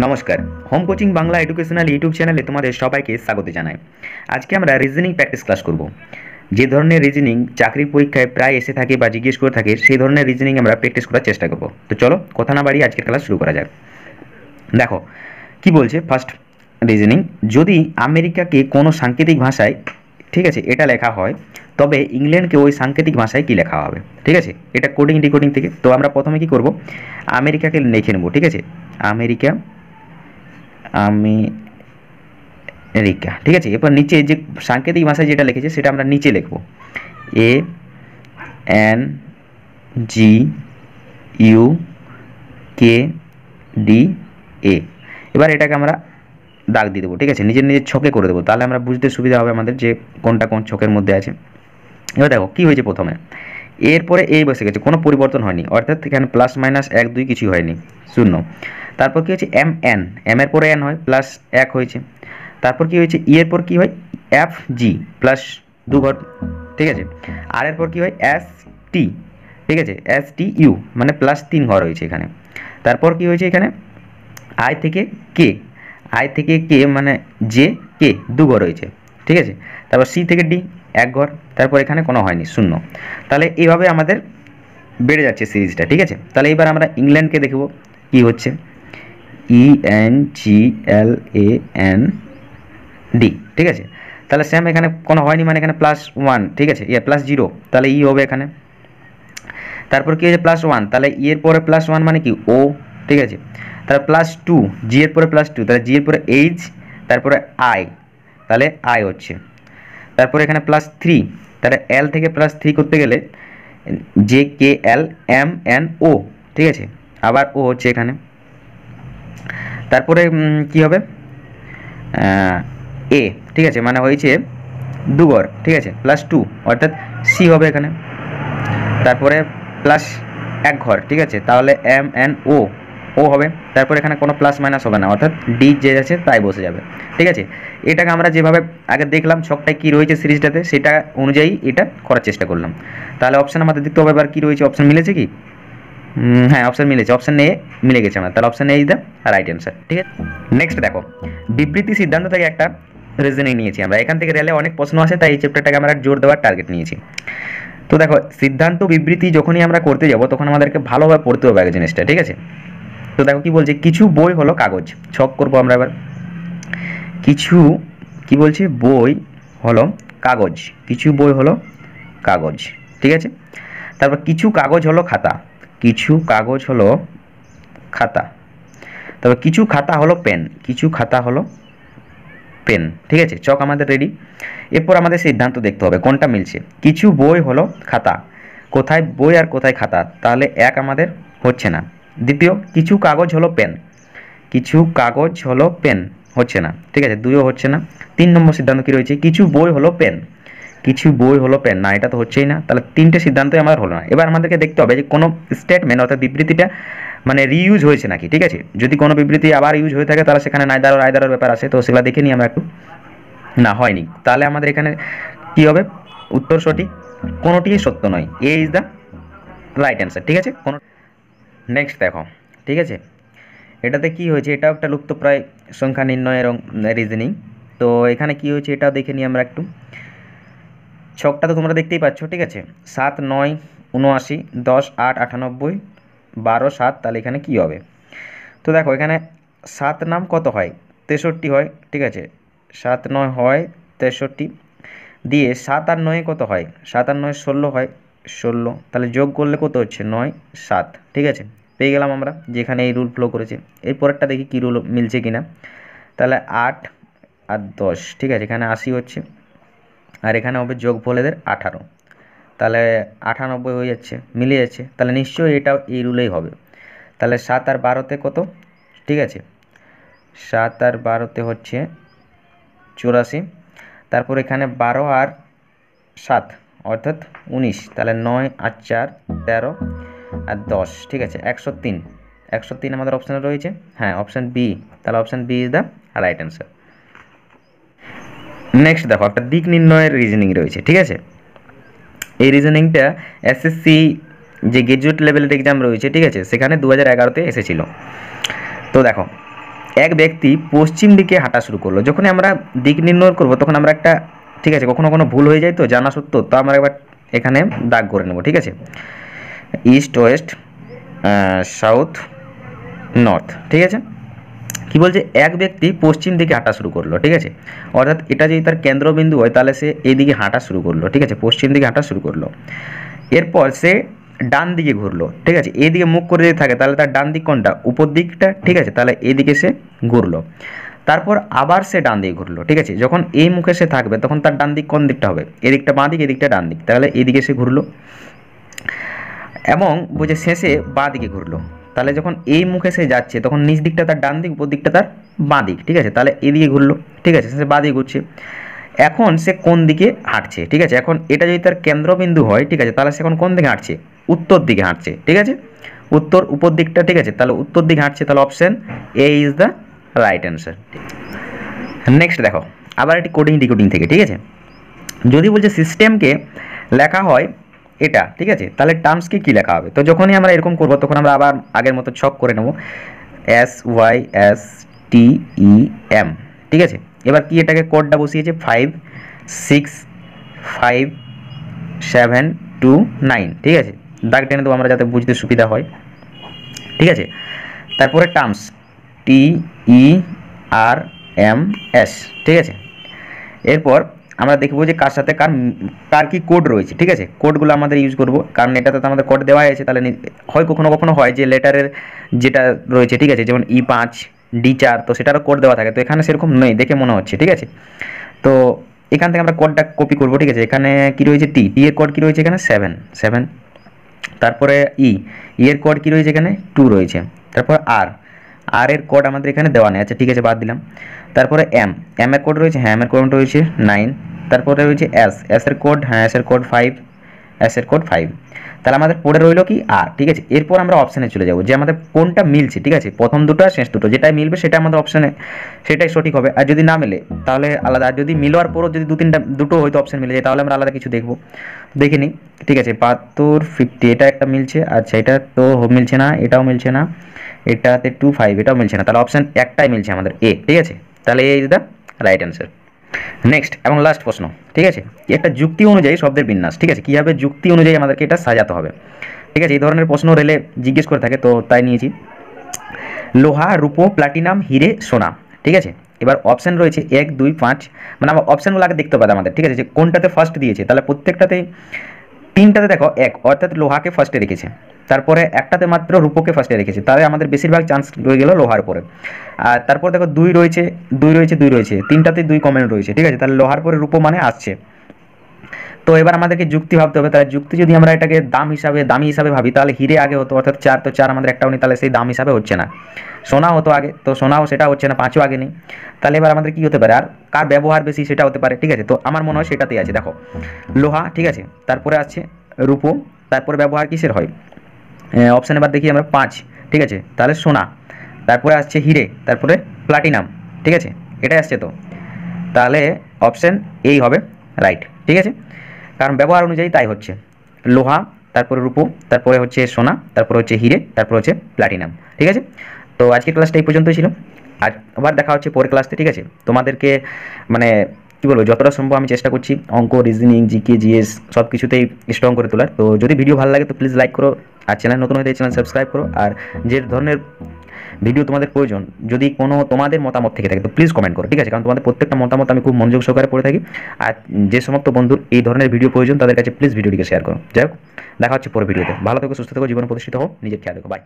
নমস্কার। Home coaching Bangla educational YouTube চ্যানেলে তোমাদের সবাইকে স্বাগত জানাই। আজকে আমরা রিজনিং প্র্যাকটিস ক্লাস করব। যে ধরনের রিজনিং চাকরির পরীক্ষায় প্রায় এসে থাকে বা জিজ্ঞেস করে থাকে, সেই ধরনের রিজনিং আমরা প্র্যাকটিস করার চেষ্টা করব। তো চলো, কথা না বাড়িয়ে আজকের ক্লাস শুরু করা যাক। দেখো, কি বলছে? ফার্স্ট রিজনিং যদি আমেরিকাকে কোনো সাংকেতিক ভাষায়, ঠিক আছে, এটা লেখা হয়, তবে ইংল্যান্ডকে ওই সাংকেতিক ভাষায় কি লেখা হবে? ঠিক আছে, এটা কোডিং ডিকোডিং থেকে। তো আমরা প্রথমে কি করব? আমেরিকাকে লিখে নেব, ঠিক আছে? আমেরিকা আমেরিকা ঠিক আছে? এরপর নিচে যে সাংকেতিক ভাষায় যেটা লিখেছে, সেটা আমরা নিচে লিখব। A N G U K D A এবার এটাকে আমরা দাগ দিয়ে দেবো, ঠিক আছে? নিজের নিজের ছকে করে দেবো। তাহলে আমরা বুঝতে সুবিধা হবে আমাদের যে কোনটা কোন ছকের মধ্যে আছে। এবার দেখো, কী হয়েছে প্রথমে? এরপরে এই বসে গেছে, কোনো পরিবর্তন হয়নি। অর্থাৎ এখানে প্লাস মাইনাস এক, দুই কিছুই হয়নি, শূন্য। তারপর কী হয়েছে? এম এন এম এর পরে এন হয় প্লাস এক হয়েছে। তারপর কী হয়েছে? ই এর পর কী হয়? এফ জি প্লাস দু ঘর, ঠিক আছে? আর এর পর কী হয়? এস টি ঠিক আছে? এস টি ইউ মানে প্লাস তিন ঘর হয়েছে এখানে। তারপর কী হয়েছে এখানে? আই থেকে কে আই থেকে কে মানে জে কে দু ঘর হয়েছে, ঠিক আছে? তারপর সি থেকে ডি এক ঘর, তারপর এখানে কোনো হয়নি, শূন্য। তাহলে এইভাবে আমাদের বেড়ে যাচ্ছে সিরিজটা, ঠিক আছে? তাহলে এবার আমরা ইংল্যান্ডকে দেখব, কি হচ্ছে? E N G L A N D ঠিক আছে? তাহলে সেম এখানে কোনো হয়নি মানে এখানে প্লাস ওয়ান ঠিক আছে? ইয়ে প্লাস জিরো তাহলে ই হবে এখানে। তারপর কী হয়েছে? প্লাস ওয়ান তাহলে ই এর পরে প্লাস ওয়ান মানে কি? ও ঠিক আছে? তাহলে প্লাস টু জি এর পরে প্লাস টু তাহলে জি এর পরে এইচ তারপরে আই তাহলে আই হচ্ছে। তারপরে এখানে প্লাস থ্রি তাহলে এল থেকে প্লাস থ্রি করতে গেলে J K L M N O ঠিক আছে? আবার ও হচ্ছে এখানে। তারপরে কি হবে? এ ঠিক আছে? মানে হয়েছে দুগর ঠিক আছে? প্লাস টু অর্থাৎ সি হবে এখানে। তারপরে প্লাস এক ঘর, ঠিক আছে? তাহলে এম এন ও ও হবে, তারপর এখানে কোনো প্লাস মাইনাস হবে না, অর্থাৎ ডি যে আছে তাই বসে যাবে। ঠিক আছে? এটাকে আমরা যেভাবে আগে দেখলাম, ছকটায় কী রয়েছে সিরিজটাতে, সেটা অনুযায়ী এটা করার চেষ্টা করলাম। তাহলে অপশান আমাদের দেখতে হবে, এবার কী রয়েছে অপশান মিলেছে কি? হ্যাঁ অপশান মিলেছে। অপশান এ মিলে গেছে আমার। তাহলে option A is the right answer ঠিক আছে? নেক্সট দেখো, বিবৃতি সিদ্ধান্ত থেকে একটা রিজনিং নিয়েছি আমরা। এখান থেকে রেলে অনেক প্রশ্ন আছে তাই এই চ্যাপ্টারটাকে আমরা জোর দেওয়ার টার্গেট নিয়েছি। তো দেখো, সিদ্ধান্ত বিবৃতি যখনই আমরা করতে যাব, তখন আমাদেরকে ভালোভাবে পড়তে হবে আগে জিনিসটা, ঠিক আছে? তো দেখো কি বলছে? কিছু বই হলো কাগজ। ছক করব আমরা এবার। কিছু, কি বলছে? বই হলো কাগজ। কিছু বই হলো কাগজ। ঠিক আছে? তারপর কিছু কাগজ হলো খাতা। কিছু কাগজ হলো খাতা। তবে কিছু খাতা হলো পেন। কিছু খাতা হলো পেন। ঠিক আছে? চক আমাদের রেডি এরপর আমাদের সিদ্ধান্ত দেখতে হবে, কোনটা মিলছে? কিছু বই হলো খাতা। কোথায় বই আর কোথায় খাতা? তাহলে এক আমাদের হচ্ছে না। দ্বিতীয়, কিছু কাগজ হলো পেন। কিছু কাগজ হলো পেন। হচ্ছে না। ঠিক আছে, দুইও হচ্ছে না। তিন নম্বর সিদ্ধান্ত কী রয়েছে? কিছু বই হলো পেন। কিছু বই হলো পেন। না, এটা তো হচ্ছেই না। তাহলে তিনটে সিদ্ধান্তই আমার হলো না। এবার আমাদেরকে দেখতে হবে যে কোনো স্টেটমেন্ট অর্থাৎ বিবৃতিটা মানে রিইউজ হয়েছে নাকি? ঠিক আছে? যদি কোনো বিবৃতি আবার ইউজ হয়ে থাকে, তাহলে সেখানে নাইদার আয়দারের ব্যাপার আছে। তো সেগুলো দেখে নিই আমরা একটু। না, হয়নি। তাহলে আমাদের এখানে কী হবে? উত্তর সঠিক। কোনোটিই সত্য নয়। A is the right answer ঠিক আছে? কোনো নেক্সট দেখো, ঠিক আছে? এটাতে কি হয়েছে? এটাও একটা লুপ্তপ্রায় সংখ্যা নির্ণয়ের রিজনিং তো এখানে কি হয়েছে? এটাও দেখে নিই আমরা একটু। ছকটা তো তোমরা দেখতেই পাচ্ছ, ঠিক আছে? সাত, নয়, উনআশি, দশ, আট, আটানব্বই, বারো, সাত, তাহলে এখানে কি হবে? তো দেখো, এখানে সাত নাম কত হয়? তেষট্টি হয়, ঠিক আছে? সাত, নয় হয় তেষট্টি। দিয়ে সাত আর নয় কত হয়? সাত আর নয় ষোলো হয় ষোলো, তাহলে যোগ করলে কত হচ্ছে? নয়, সাত, ঠিক আছে? পেয়ে গেলাম আমরা, যেখানে এই রুল ফ্লো করেছে। এর পরেরটা দেখি কী রুল মিলছে কি না তাহলে আট আর দশ, ঠিক আছে? এখানে আশি হচ্ছে। আর এখানে হবে যোগ ফলেদের আঠারো। তাহলে আটানব্বই হয়ে যাচ্ছে, মিলে যাচ্ছে। তাহলে নিশ্চয়ই এটাও এই রুলেই হবে। তাহলে সাত আর বারোতে কত? ঠিক আছে? সাত আর বারোতে হচ্ছে চুরাশি। তারপর এখানে বারো আর সাত। অর্থাৎ উনিশ, তাহলে নয় আর চার তেরো আর দশ, ঠিক আছে? একশো তিন। একশো তিন আমাদের অপশানে রয়েছে। হ্যাঁ অপশান বি তাহলে option B is the right answer next দেখো, একটা দিক নির্ণয়ের রিজনিং রয়েছে, ঠিক আছে? এই রিজনিংটা এসএসসি যে গ্রাজুয়েট লেভেলের এক্সাম রয়েছে, ঠিক আছে? সেখানে দু হাজার এগারোতে এসেছিল। তো দেখো, এক ব্যক্তি পশ্চিম দিকে হাঁটা শুরু করল। যখনই আমরা দিক নির্ণয় করব, তখন আমরা একটা ঠিক আছে, কখনো কখনো ভুল হয়ে যায় তো, জানা সত্য, তো আমরা একবার এখানে দাগ করে নেব, ঠিক আছে? ইস্ট ওয়েস্ট সাউথ নর্থ ঠিক আছে? কি বলছে? এক ব্যক্তি পশ্চিম দিকে হাঁটা শুরু করল, ঠিক আছে? অর্থাৎ এটা যদি তার কেন্দ্রবিন্দু হয়, তাহলে সে এইদিকে হাঁটা শুরু করল, ঠিক আছে? পশ্চিম দিকে হাঁটা শুরু করল। এরপর সে ডান দিকে ঘুরলো, ঠিক আছে? এইদিকে মুখ করে যদি থাকে, তাহলে তার ডান দিক কোনটা? উপর দিকটা, ঠিক আছে? তাহলে এইদিকে সে ঘুরলো। তারপর আবার সে ডান দিকে ঘুরলো, ঠিক আছে? যখন এই মুখে সে থাকবে, তখন তার ডান দিক কোন দিকটা হবে? এদিকটা বাঁ দিক, এদিকটা ডান দিক। তাহলে এদিকে সে ঘুরলো। এবং বুঝে শেষে বাঁ দিকে ঘুরলো। তাহলে যখন এই মুখে সে যাচ্ছে, তখন নিচ দিকটা তার ডান দিক, উপর দিকটা তার বাঁ দিক, ঠিক আছে? তাহলে এদিকে ঘুরলো, ঠিক আছে? সে বাঁ দিকে ঘুরছে। এখন সে কোন দিকে হাঁটছে, ঠিক আছে? এখন এটা যদি তার কেন্দ্রবিন্দু হয়, ঠিক আছে? তাহলে সে এখন কোন দিকে হাঁটছে? উত্তর দিকে হাঁটছে, ঠিক আছে? উত্তর উপর দিকটা, ঠিক আছে? তাহলে উত্তর দিকে হাঁটছে, তাহলে option A is the right answer next দেখো, আবার একটি কোডিং ডিকোডিং থেকে, ঠিক আছে? যদি বলছে সিস্টেমকে লেখা হয় এটা, ঠিক আছে? তাহলে টার্মসকে কী লেখা হবে? তো যখনই আমরা এরকম করব, তখন আমরা আবার আগের মতো ছক করে নেব। S Y S T E M ঠিক আছে? এবার কি এটাকে কোডটা বসিয়েছে? Five six five seven two nine ঠিক আছে? দাগ টেনে দেবো আমরা যাতে বুঝতে সুবিধা হয়। ঠিক আছে? তারপরে terms T E R M S ঠিক আছে? এরপর আমরা দেখব যে কার সাথে কার কার কি কোড রয়েছে, ঠিক আছে? কোডগুলো আমাদের ইউজ করব, কারণ এটাতে তো আমাদের কোড দেওয়া আছে, তাহলে হয় কখনো কখনো হয় যে লেটারের যেটা রয়েছে, ঠিক আছে? যেমন ই পাঁচ ডি চার, তো সেটারও কোড দেওয়া থাকে, তো এখানে সেরকম নেই, দেখে মনে হচ্ছে, ঠিক আছে? তো এখান থেকে আমরা কোডটা কপি করব, ঠিক আছে? এখানে কি রয়েছে টি টি এর কোড কি রয়েছে এখানে? সেভেন সেভেন তারপরে ই ই এর কোড কি রয়েছে এখানে? টু রয়েছে। তারপর আর আর এর কোড আমাদের এখানে দেওয়া নেই। আচ্ছা ঠিক আছে, বাদ দিলাম। তারপরে এম এম এর কোড রয়েছে হ্যাঁ এম এর কোড রয়েছে নাইন তারপরে রয়েছে এস এস এর কোড হ্যাঁ এস এর কোড ফাইভ এস এর কোড ফাইভ তাহলে আমাদের পড়ে রইল কি? আর ঠিক আছে? এরপর আমরা অপশানে চলে যাব, যে আমাদের কোনটা মিলছে, ঠিক আছে? প্রথম দুটো আর শেষ দুটো, যেটাই মিলবে সেটা আমাদের অপশানে সেটাই সঠিক হবে। আর যদি না মেলে, তাহলে আলাদা। আর যদি মিলোয়ার পরও যদি দু তিনটা, দুটো হয়তো অপশান মিলে যায়, তাহলে আমরা আলাদা কিছু দেখব। দেখে নিই, ঠিক আছে? বাহাত্তর ফিফটি এটা একটা মিলছে। আচ্ছা এটা তো মিলছে না, এটাও মিলছে না। এটাতে টু ফাইভ এটাও মিলছে না। তাহলে অপশান একটাই মিলছে আমাদের এ ঠিক আছে? তাহলে A is the right answer next এবং লাস্ট প্রশ্ন, ঠিক আছে? একটা যুক্তি অনুযায়ী শব্দের বিন্যাস, ঠিক আছে? কীভাবে যুক্তি অনুযায়ী আমাদেরকে এটা সাজাতে হবে? ঠিক আছে? এই ধরনের প্রশ্ন রেলে জিজ্ঞেস করে থাকে, তো তাই নিয়েছি। লোহা, রূপো, প্লাটিনাম, হিরে, সোনা, ঠিক আছে? এবার অপশান রয়েছে এক, দুই, পাঁচ মানে আমার অপশানগুলো আগে দেখতে পাবে আমাদের, ঠিক আছে? যে কোনটাতে ফার্স্ট দিয়েছে, তাহলে প্রত্যেকটাতে তিনটাতে দেখো, এক, অর্থাৎ লোহাকে ফার্স্টে রেখেছে। তারপরে একটাতে মাত্র রূপোকে ফার্স্টে রেখেছে। তাহলে আমাদের বেশিরভাগ চান্স রয়ে গেল লোহার পরে আর তারপর দেখো দুই রয়েছে দুই রয়েছে দুই রয়েছে। তিনটাতে দুই কমেন্ট রয়েছে, ঠিক আছে? তাহলে লোহার পরে রূপো মানে আসছে। তো এবার আমাদেরকে যুক্তি ভাবতে হবে। তাহলে যুক্তি যদি আমরা এটাকে দাম হিসাবে, দামি হিসাবে ভাবি, তাহলে হিরে আগে হতো, অর্থাৎ চার তো চার আমাদের একটাও নেই, তাহলে সেই দাম হিসাবে হচ্ছে না। সোনা হতো আগে, তো সোনাও সেটা হচ্ছে না, পাঁচও আগে নেই। তাহলে এবার আমাদের কি হতে পারে? আর কার ব্যবহার বেশি সেটা হতে পারে, ঠিক আছে? তো আমার মনে হয় সেটাতেই আছে, দেখো। লোহা, ঠিক আছে? তারপরে আছে রূপো, তারপরে ব্যবহার কিসের হয়? অপশান এবার দেখি আমরা পাঁচ, ঠিক আছে? তাহলে সোনা, তারপরে আসছে হিরে, তারপরে প্লাটিনাম ঠিক আছে? এটাই আসছে তো। তাহলে অপশান এই হবে রাইট ঠিক আছে? কারণ ব্যবহার অনুযায়ী তাই হচ্ছে। লোহা, তারপরে রূপো, তারপরে হচ্ছে সোনা, তারপরে হচ্ছে হিরে, তারপরে হচ্ছে প্লাটিনাম ঠিক আছে? তো আজকের ক্লাসটা এই পর্যন্তই ছিল। আর আবার দেখা হচ্ছে পরের ক্লাসে ঠিক আছে? তোমাদেরকে মানে কী বলব, যতটা সম্ভব আমি চেষ্টা করছি অঙ্ক রিজনিং জিকে জিএস সব কিছুতেই স্ট্রং করে তোলার। তো যদি ভিডিও ভালো লাগে, তো প্লিজ লাইক করো আর চ্যানেল নতুন হয়ে চ্যানেল সাবস্ক্রাইব করো। আর যে ধরনের ভিডিও তোমাদের প্রয়োজন, যদি কোনো তোমাদের মতামত থেকে থাকে, তো প্লিজ কমেন্ট করো, ঠিক আছে? কারণ তোমাদের প্রত্যেকটা মতামত আমি খুব মনোযোগ সহকারে পড়ে থাকি। আর যে সমস্ত বন্ধুর এই ধরনের ভিডিও প্রয়োজন, তাদের কাছে প্লিজ ভিডিওটিকে শেয়ার করো। যাই হোক, দেখা হচ্ছে পরে ভিডিওতে ভালো থেকো, সুস্থ থেকো, জীবন প্রতিষ্ঠিত হও, নিজের খেয়াল রেখো। বাই